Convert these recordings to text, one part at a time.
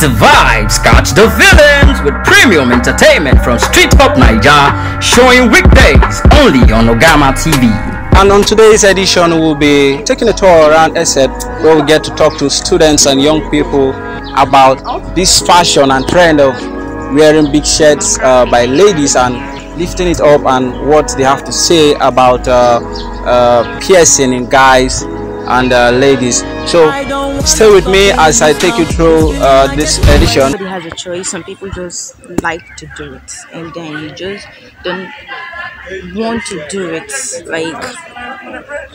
The vibes, catch the feelings with premium entertainment from Street Hop Niger, showing weekdays only on Ugama TV. And on today's edition, we'll be taking a tour around ESET where we get to talk to students and young people about this fashion and trend of wearing big shirts uh, by ladies and lifting it up and what they have to say about uh, uh, piercing in guys and uh, ladies. So stay with me as I take you through uh, this edition. Everybody has a choice. Some people just like to do it, and then you just don't want to do it. Like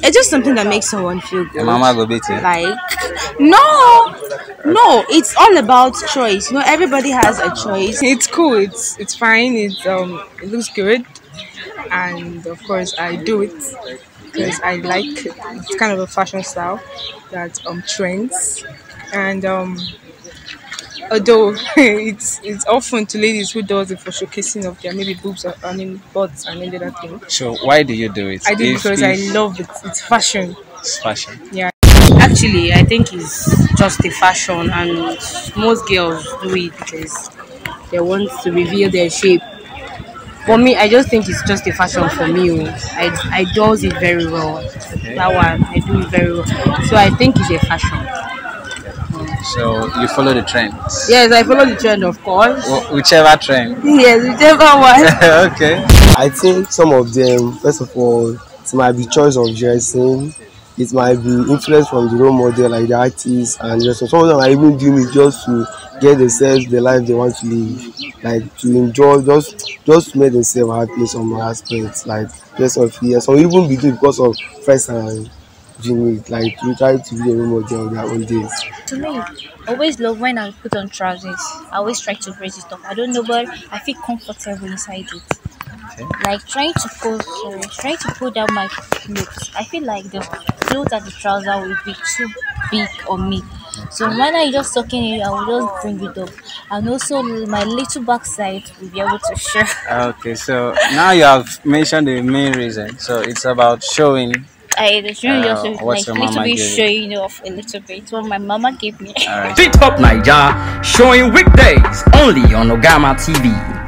it's just something that makes someone feel good. Mama go beat you. Like no, no. It's all about choice. You know, everybody has a choice. It's cool. It's it's fine. It's um it looks good, and of course I do it because I like it. it's kind of a fashion style that um trends, and um although it's it's often to ladies who does it for showcasing of their maybe boobs or I mean butts and any other thing. So why do you do it? I do it If- because if I love it. It's fashion. it's fashion. Yeah. Actually, I think it's just a fashion, and most girls do it because they want to reveal their shape. For me, I just think it's just a fashion for me. oh. I I does it very well. That one I do it very well. So I think it's a fashion. So you follow the trends. Yes, I follow the trend, of course. Wh- Whichever trend. Yes, whichever one. okay. I think some of them, first of all, it might be choice of dressing. It might be influence from the role model, like the artist, and just some of them are even doing it just to get themselves the life they want to live, like to enjoy, just just make themselves happy in some aspects, like just of fear. Some even be because of friends and doing it, like to try to be a role model their own days. to me, I always love when I put on trousers. I always try to raise it up. I don't know, but I feel comfortable inside it. Like trying to pull, sorry, trying to pull down my clothes. I feel like the clothes and the trouser will be too big on me. So when I just tucking it, I will just bring it up, and also my little backside will be able to show. Okay, so now you have mentioned the main reason. So it's about showing. I just really Uh, just what's like your little mama bit give you? showing off a little bit. What my mama gave me. All right. Street Hop Niger, showing weekdays only on Ugama TV.